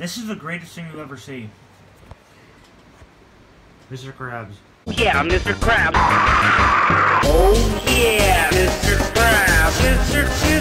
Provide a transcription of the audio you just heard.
This is the greatest thing you'll ever see. Mr. Krabs. Yeah, Mr. Krabs. Oh yeah, Mr. Krabs. Mr. Krabs.